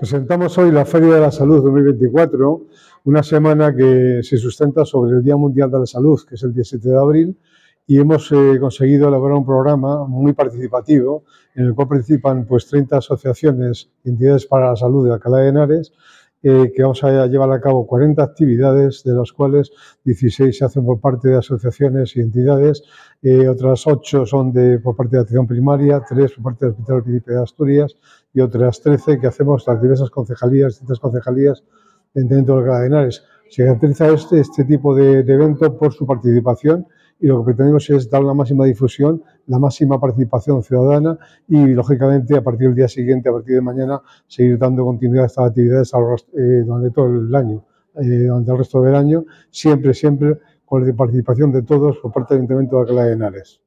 Presentamos hoy la Feria de la Salud 2024, una semana que se sustenta sobre el Día Mundial de la Salud, que es el 17 de abril, y hemos eh, conseguido elaborar un programa muy participativo en el cual participan pues 30 asociaciones y entidades para la salud de Alcalá de Henares, eh, que vamos a llevar a cabo 40 actividades, de las cuales 16 se hacen por parte de asociaciones y entidades, eh, otras 8 son de, por parte de atención primaria, 3 por parte del Hospital Príncipe de Asturias y otras 13 que hacemos las diversas concejalías, distintas concejalías dentro de de Henares. Se caracteriza este, este tipo de, de evento por su participación y lo que pretendemos es dar la máxima difusión, la máxima participación ciudadana y, lógicamente, a partir del día siguiente, a partir de mañana, seguir dando continuidad a estas actividades eh, durante todo el año, eh, durante el resto del año, siempre, siempre con la participación de todos por parte del Ayuntamiento de Alcalá de Henares.